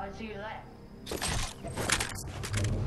I'll See you later.